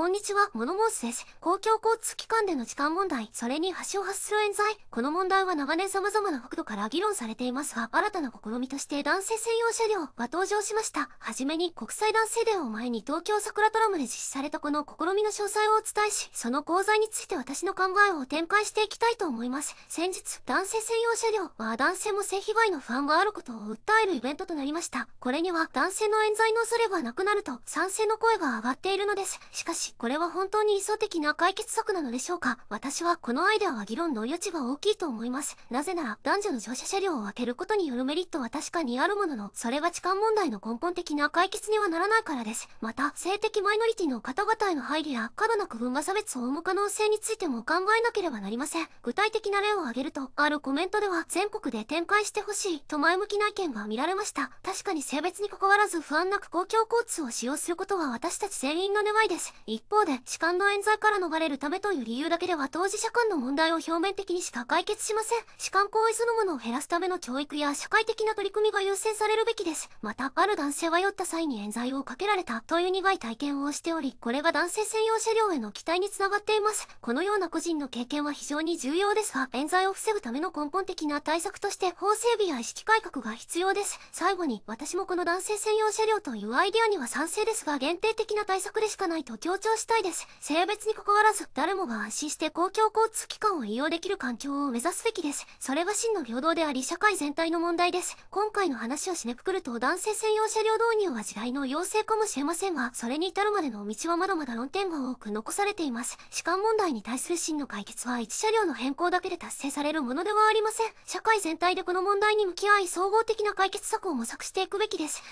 こんにちは、モノモースです。公共交通機関での時間問題、それに橋を発する冤罪。この問題は長年様々な角度から議論されていますが、新たな試みとして男性専用車両が登場しました。はじめに国際男性デーを前に東京桜トラムで実施されたこの試みの詳細をお伝えし、その講座について私の考えを展開していきたいと思います。先日、男性専用車両は男性も性被害の不安があることを訴えるイベントとなりました。これには男性の冤罪の恐れがなくなると賛成の声が上がっているのです。しかし、これは本当に理想的な解決策なのでしょうか？私はこのアイデアは議論の余地が大きいと思います。なぜなら、男女の乗車車両を分けることによるメリットは確かにあるものの、それが痴漢問題の根本的な解決にはならないからです。また、性的マイノリティの方々への配慮や過度な区分が差別を生む可能性についても考えなければなりません。具体的な例を挙げると、あるコメントでは全国で展開してほしいと前向きな意見が見られました。確かに性別に関わらず不安なく公共交通を使用することは私たち全員の願いです。一一方で、痴漢の冤罪から逃れるためという理由だけでは当事者間の問題を表面的にしか解決しません。痴漢行為そのものを減らすための教育や社会的な取り組みが優先されるべきです。また、ある男性は酔った際に冤罪をかけられたという苦い体験をしており、これが男性専用車両への期待につながっています。このような個人の経験は非常に重要ですが、冤罪を防ぐための根本的な対策として法整備や意識改革が必要です。最後に、私もこの男性専用車両というアイデアには賛成ですが、限定的な対策でしかないと強調したいです。性別に関わらず、誰もが安心して公共交通機関を利用できる環境を目指すべきです。それが真の平等であり、社会全体の問題です。今回の話を締めくくると、男性専用車両導入は時代の要請かもしれませんが、それに至るまでの道はまだまだ論点が多く残されています。痴漢問題に対する真の解決は、1車両の変更だけで達成されるものではありません。社会全体でこの問題に向き合い、総合的な解決策を模索していくべきです。